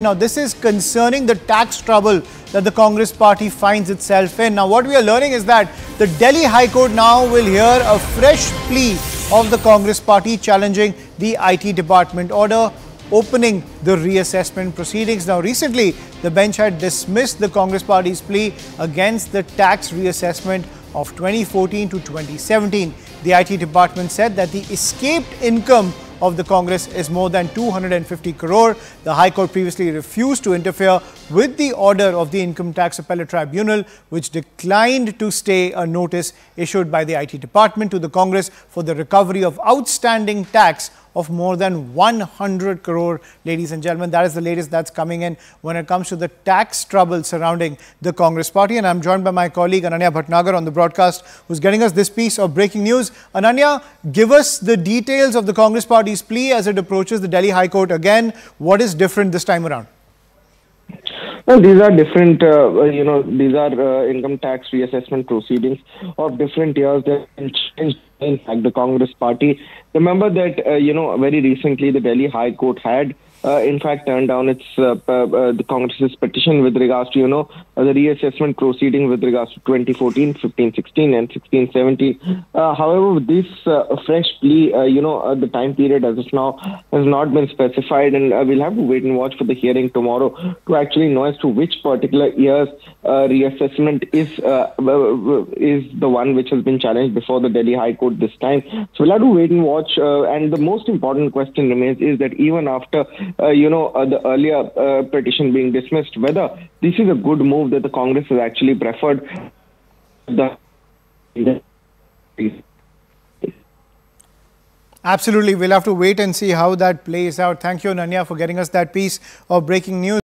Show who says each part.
Speaker 1: Now, this is concerning the tax trouble that the Congress party finds itself in. Now, what we are learning is that the Delhi High Court now will hear a fresh plea of the Congress party challenging the IT department order opening the reassessment proceedings. Now, recently, the bench had dismissed the Congress party's plea against the tax reassessment of 2014 to 2017. The IT department said that the escaped income of the Congress is more than 250 crore. The High Court previously refused to interfere with the order of the Income Tax Appellate Tribunal, which declined to stay a notice issued by the IT department to the Congress for the recovery of outstanding tax of more than 100 crore. Ladies and gentlemen, that is the latest that's coming in when it comes to the tax trouble surrounding the Congress party. And I'm joined by my colleague Ananya Bhatnagar on the broadcast, who's getting us this piece of breaking news. Ananya, give us the details of the Congress party's plea as it approaches the Delhi High Court again. What is different this time around?
Speaker 2: Well, these are different, uh, you know, these are uh, income tax reassessment proceedings of different years that changed in fact the Congress party. Remember that, uh, you know, very recently the Delhi High Court had uh, in fact turned down its uh, uh, the Congress's petition with regards to you know uh, the reassessment proceeding with regards to 2014, 15, 16, and 16, 17. Uh, however, this uh, fresh plea, you know, the time period as of now has not been specified, and we'll have to wait and watch for the hearing tomorrow to actually know as to which particular year's reassessment is is the one which has been challenged before the Delhi High Court this time. So we'll have to wait and watch. and the most important question remains is that even after uh, you know, uh, the earlier uh, petition being dismissed, whether this is a good move that the Congress has actually preferred. The
Speaker 1: Absolutely. We'll have to wait and see how that plays out. Thank you, Ananya, for getting us that piece of breaking news.